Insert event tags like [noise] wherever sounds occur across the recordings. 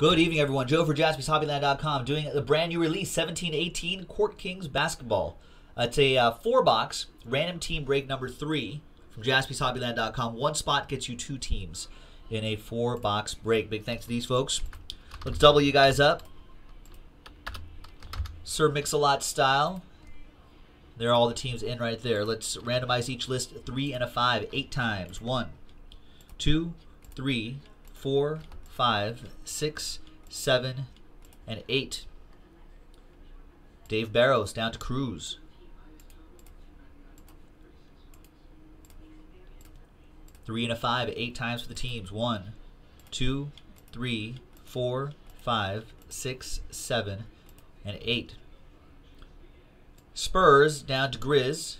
Good evening, everyone. Joe for JaspysHobbyland.com doing the brand new release 1718 Court Kings Basketball. It's a uh, four box random team break number three from JaspysHobbyland.com. One spot gets you two teams in a four box break. Big thanks to these folks. Let's double you guys up. Sir Mix-a-Lot style. There are all the teams in right there. Let's randomize each list three and a five, eight times. One, two, three, four, five, six, seven, and eight. Dave Barrows down to Cruz. Three and a five, eight times for the teams. One, two, three, four, five, six, seven, and eight. Spurs down to Grizz.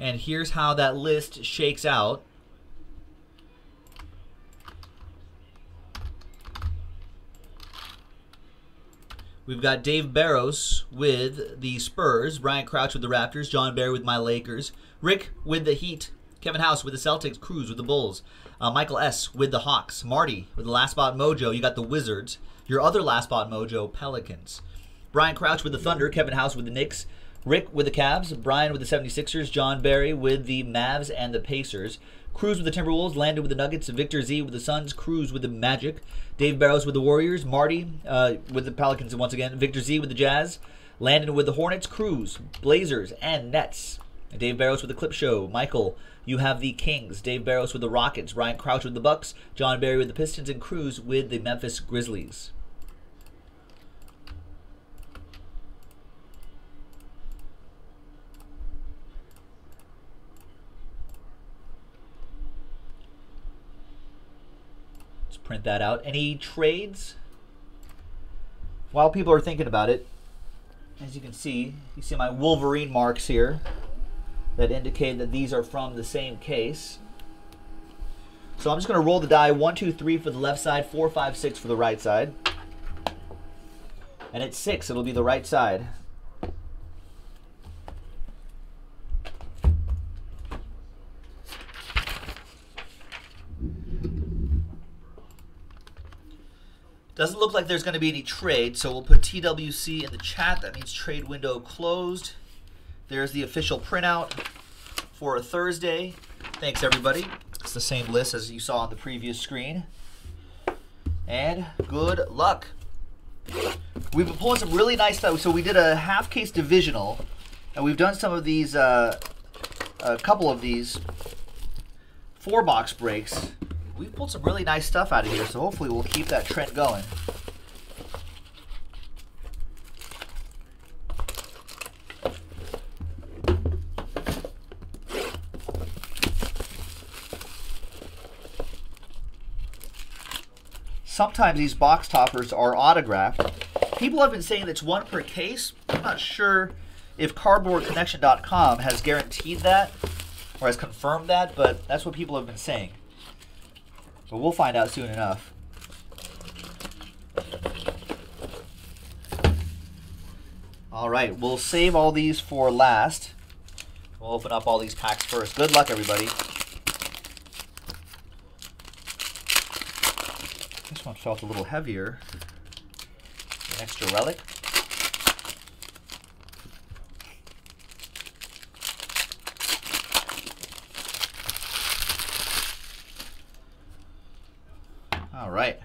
And here's how that list shakes out. We've got Dave Barros with the Spurs, Brian Crouch with the Raptors, John Barry with my Lakers, Rick with the Heat, Kevin House with the Celtics, Cruz with the Bulls, uh, Michael S. with the Hawks, Marty with the Last Spot Mojo. You got the Wizards. Your other Last Spot Mojo, Pelicans. Brian Crouch with the Thunder, Kevin House with the Knicks, Rick with the Cavs, Brian with the 76ers, John Barry with the Mavs and the Pacers, Cruz with the Timberwolves, Landon with the Nuggets, Victor Z with the Suns, Cruz with the Magic, Dave Barrows with the Warriors, Marty uh, with the Pelicans once again, Victor Z with the Jazz, Landon with the Hornets, Cruz, Blazers, and Nets. Dave Barrows with the Clip Show, Michael you have the Kings, Dave Barrows with the Rockets, Ryan Crouch with the Bucks, John Barry with the Pistons, and Cruz with the Memphis Grizzlies. Print that out. Any trades? While people are thinking about it, as you can see, you see my Wolverine marks here that indicate that these are from the same case. So I'm just going to roll the die. One, two, three for the left side, four, five, six for the right side. And at six, it'll be the right side. Doesn't look like there's going to be any trade, so we'll put TWC in the chat. That means trade window closed. There's the official printout for a Thursday. Thanks, everybody. It's the same list as you saw on the previous screen. And good luck. We've been pulling some really nice stuff. So we did a half case divisional, and we've done some of these, uh, a couple of these four box breaks we pulled some really nice stuff out of here, so hopefully we'll keep that trend going. Sometimes these box toppers are autographed. People have been saying it's one per case. I'm not sure if cardboardconnection.com has guaranteed that or has confirmed that, but that's what people have been saying. But we'll find out soon enough. All right, we'll save all these for last. We'll open up all these packs first. Good luck, everybody. This one felt a little heavier. An extra relic. All right.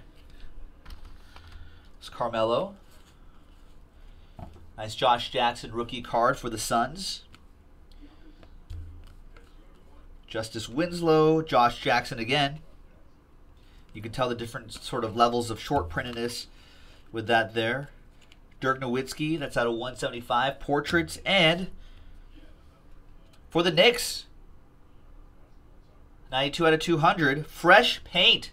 It's Carmelo. Nice Josh Jackson rookie card for the Suns. Justice Winslow, Josh Jackson again. You can tell the different sort of levels of short printedness with that there. Dirk Nowitzki, that's out of 175. Portraits and for the Knicks, 92 out of 200. Fresh paint.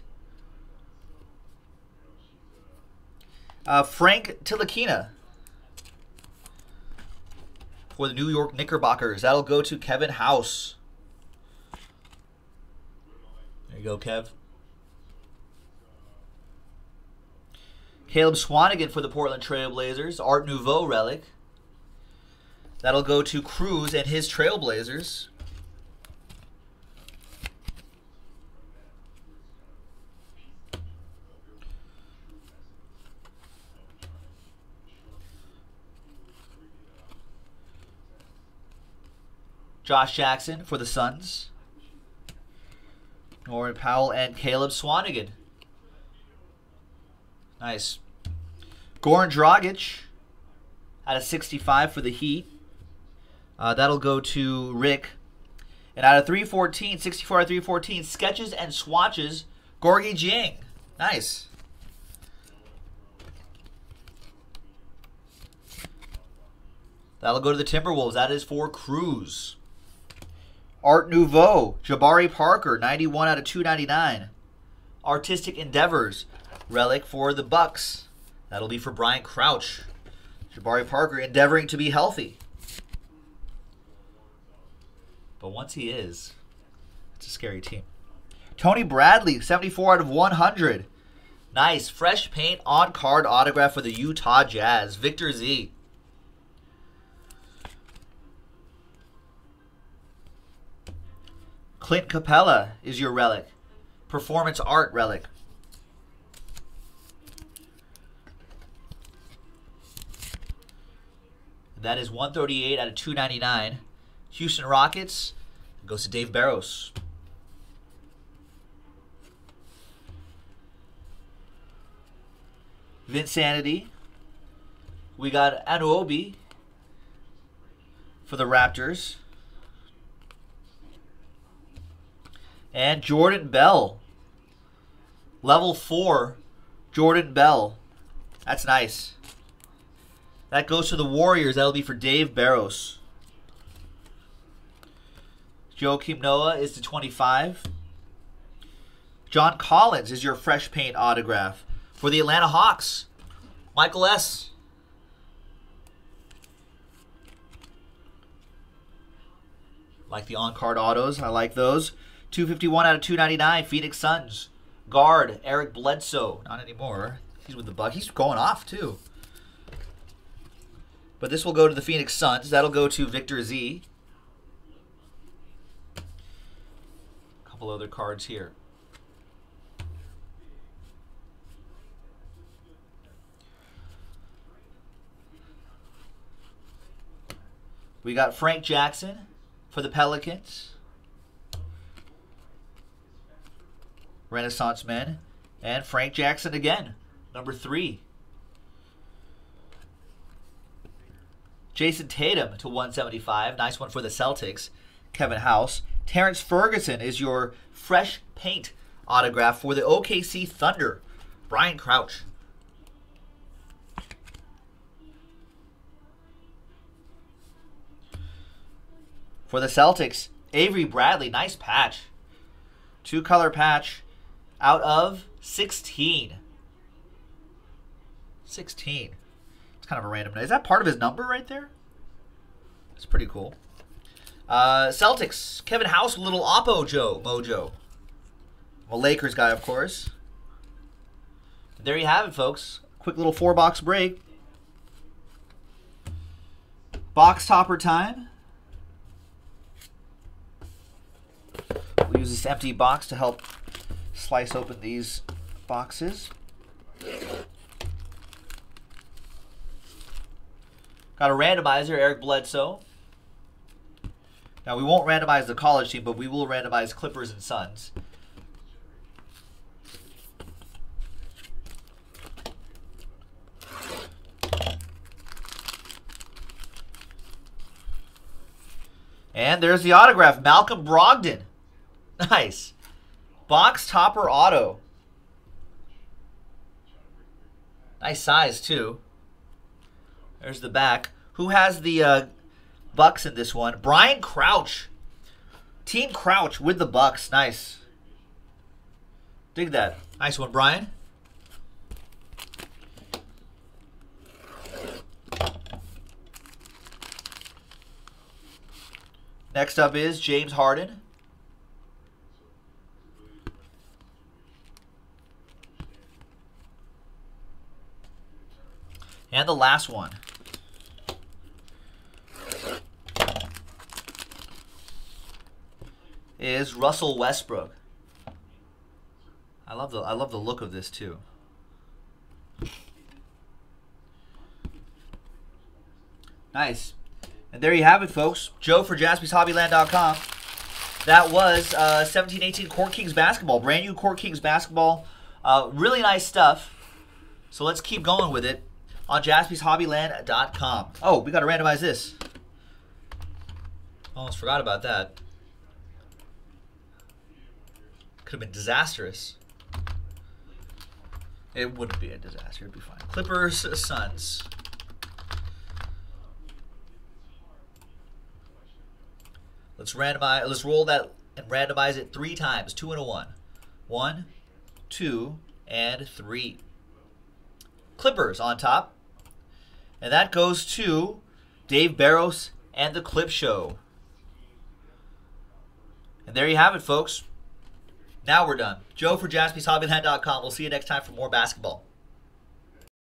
Uh, Frank Ntilikina for the New York Knickerbockers. That'll go to Kevin House. There you go, Kev. Caleb Swanigan for the Portland Trailblazers. Art Nouveau relic. That'll go to Cruz and his Trailblazers. Josh Jackson for the Suns. Norman Powell and Caleb Swanigan. Nice. Goran Dragic out of 65 for the Heat. Uh, that'll go to Rick. And out of 314, 64 out of 314, sketches and swatches, Gorgui Dieng. Nice. That'll go to the Timberwolves. That is for Cruz. Art Nouveau, Jabari Parker, 91 out of 299. Artistic Endeavors, relic for the Bucks. That'll be for Brian Crouch. Jabari Parker endeavoring to be healthy. But once he is, it's a scary team. Tony Bradley, 74 out of 100. Nice. Fresh paint on card autograph for the Utah Jazz. Victor Z. Clint Capela is your relic. Performance art relic. That is 138 out of 299. Houston Rockets goes to Dave Barros. Vinsanity. We got Anunoby for the Raptors. And Jordan Bell. Level 4, Jordan Bell. That's nice. That goes to the Warriors. That'll be for Dave Barros. Joakim Noah is the 25. John Collins is your fresh paint autograph for the Atlanta Hawks. Michael S. Like the on-card autos. I like those. 251 out of 299. Phoenix Suns. Guard, Eric Bledsoe. Not anymore. He's with the Buck. He's going off, too. But this will go to the Phoenix Suns. That'll go to Victor Z. A couple other cards here. We got Frank Jackson for the Pelicans. Renaissance Men. And Frank Jackson again, number three. Jayson Tatum to 175. Nice one for the Celtics. Kevin House. Terrence Ferguson is your fresh paint autograph for the OKC Thunder. Brian Crouch. For the Celtics, Avery Bradley. Nice patch. Two color patch out of 16. 16. It's kind of a random. Is that part of his number right there? It's pretty cool. Uh, Celtics, Kevin House, little Oppo Joe, Mojo. Well, Lakers guy, of course. There you have it, folks. Quick little four box break. Box topper time. We'll use this empty box to help slice open these boxes. Got a randomizer, Eric Bledsoe. Now, we won't randomize the college team, but we will randomize Clippers and Suns. And there's the autograph, Malcolm Brogdon. [laughs] Nice. Box topper auto. Nice size, too. There's the back. Who has the uh, Bucks in this one? Brian Crouch. Team Crouch with the Bucks. Nice. Dig that. Nice one, Brian. Next up is James Harden. And the last one. Is Russell Westbrook. I love the I love the look of this too. Nice. And there you have it, folks. Joe for jaspyshobbyland.com. That was uh, 17-18 Court Kings basketball. Brand new Court Kings basketball. Uh, really nice stuff. So let's keep going with it on jaspyshobbyland.com. Oh, we got to randomize this. Almost forgot about that. Could have been disastrous. It wouldn't be a disaster. It'd be fine. Clippers, Suns. Let's randomize. Let's roll that and randomize it three times. Two and a one. One, two, and three. Clippers on top. And that goes to Dave Barros and the Clip Show. And there you have it, folks. Now we're done. Joe for jaspyshobbyland.com. We'll see you next time for more basketball.